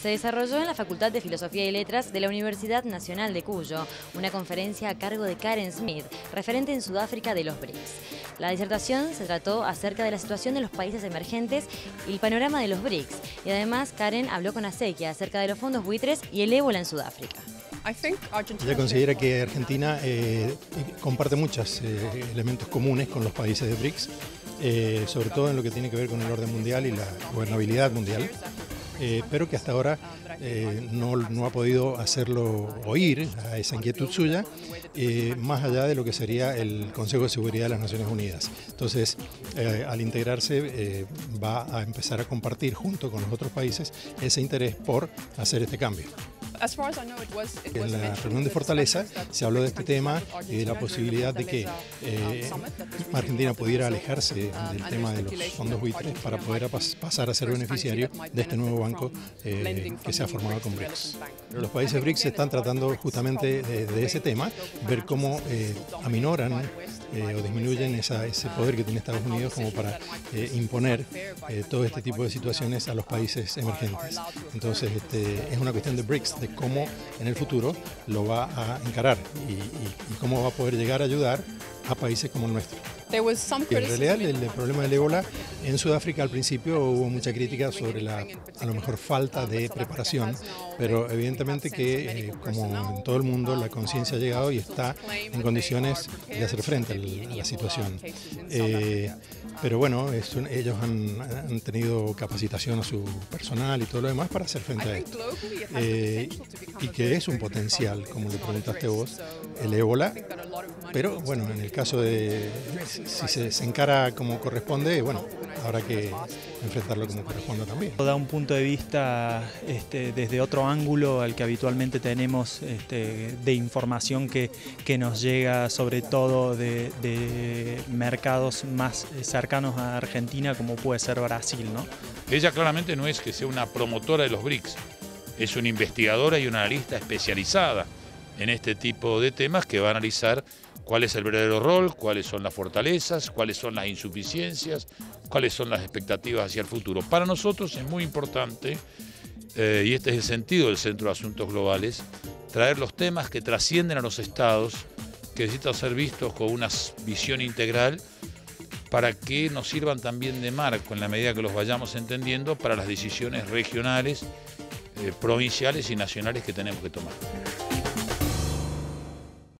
se desarrolló en la Facultad de Filosofía y Letras de la Universidad Nacional de Cuyo, una conferencia a cargo de Karen Smith, referente en Sudáfrica de los BRICS. La disertación se trató acerca de la situación de los países emergentes y el panorama de los BRICS, y además Karen habló con Asequia acerca de los fondos buitres y el ébola en Sudáfrica. Ella considera que Argentina eh, comparte muchos eh, elementos comunes con los países de BRICS, eh, sobre todo en lo que tiene que ver con el orden mundial y la gobernabilidad mundial, pero que hasta ahora no, no, ha podido hacerlo oír a esa inquietud suya, más allá de lo que sería el Consejo de Seguridad de las Naciones Unidas. Entonces, al integrarse, va a empezar a compartir junto con los otros países ese interés por hacer este cambio. En la reunión de Fortaleza se habló de este tema y de la posibilidad de que eh, Argentina pudiera alejarse del tema de los fondos buitres para poder pasar a ser beneficiario de este nuevo banco eh, que se ha formado con BRICS. Los países BRICS están tratando justamente de, ese tema, ver cómo eh, aminoran o disminuyen ese poder que tiene Estados Unidos como para imponer todo este tipo de situaciones a los países emergentes. Entonces este, es una cuestión de BRICS, de cómo en el futuro lo va a encarar y, cómo va a poder llegar a ayudar a países como el nuestro. En realidad el, problema del ébola en Sudáfrica al principio hubo mucha crítica sobre la a lo mejor falta de preparación, pero evidentemente que eh, como en todo el mundo la conciencia ha llegado y está en condiciones de hacer frente a la, situación. Eh, pero bueno, ellos han, tenido capacitación a su personal y todo lo demás para hacer frente a esto. Eh, y que es un potencial, como le preguntaste vos, el ébola. Pero bueno, en el caso de si se, se encara como corresponde, bueno, habrá que enfrentarlo como corresponde también. Da un punto de vista este, desde otro ángulo al que habitualmente tenemos este, de información que, que, nos llega sobre todo de, de, mercados más cercanos a Argentina como puede ser Brasil. ¿no? Ella claramente no es que sea una promotora de los BRICS, es una investigadora y una analista especializada en este tipo de temas que va a analizar cuál es el verdadero rol, cuáles son las fortalezas, cuáles son las insuficiencias, cuáles son las expectativas hacia el futuro. Para nosotros es muy importante, eh, y este es el sentido del Centro de Asuntos Globales, traer los temas que trascienden a los estados, que necesitan ser vistos con una visión integral para que nos sirvan también de marco en la medida que los vayamos entendiendo para las decisiones regionales, eh, provinciales y nacionales que tenemos que tomar.